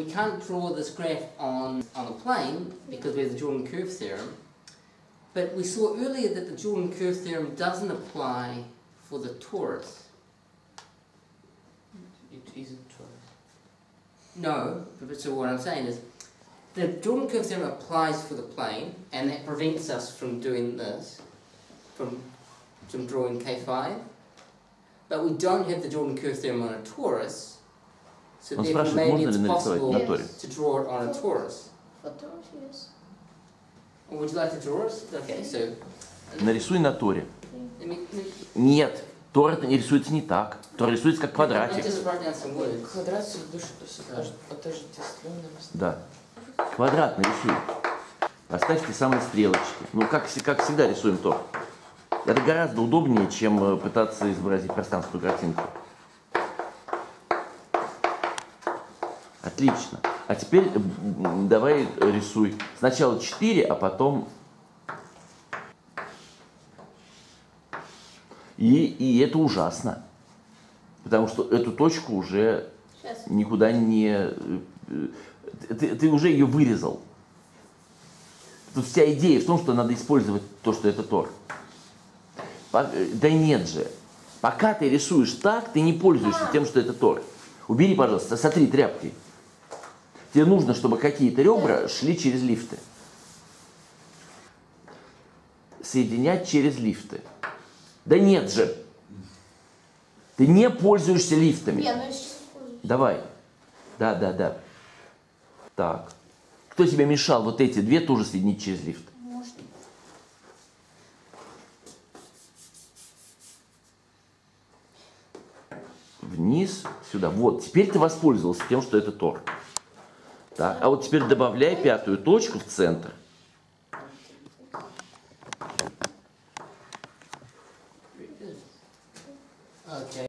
We can't draw this graph on, on a plane because we have the Jordan curve theorem. But we saw earlier that the Jordan curve theorem doesn't apply for the torus. It isn't torus. No, but so what I'm saying is the Jordan curve theorem applies for the plane and that prevents us from doing this, from, from drawing K5. But we don't have the Jordan curve theorem on a torus, Он спрашивает, можно ли нарисовать possible на торе. to draw it on a torus. Фотограф, yes. Would you like to draw it? Okay, so Нарисуй на торе. Нет, тор это не рисуется не так. Тор рисуется как квадратик. just write down some words. Квадрат души посекает отождествленным Да. Квадрат нарисуй. Поставьте самые стрелочки. Ну, как, как всегда рисуем тор. Это гораздо удобнее, чем э, пытаться изобразить пространственную картинку. Отлично. А теперь давай рисуй. Сначала 4, а потом... И, и это ужасно. Потому что эту точку уже Сейчас. никуда не... э, э, Ты, ты уже ее вырезал. Тут вся идея в том, что надо использовать то, что это Тор. Э, Да нет же. Пока ты рисуешь так, ты не пользуешься тем, что это Тор. Убери, пожалуйста, сотри тряпкой. Тебе нужно, чтобы какие-то ребра шли через лифты. Соединять через лифты. Да нет же. Ты не пользуешься лифтами. Не, ну я сейчас пользуюсь. Давай. Да, да, да. Так. Кто тебе мешал вот эти две тоже соединить через лифт? Может. Вниз, сюда. Вот, теперь ты воспользовался тем, что это тор. Так, а вот теперь добавляй пятую точку в центр. Okay.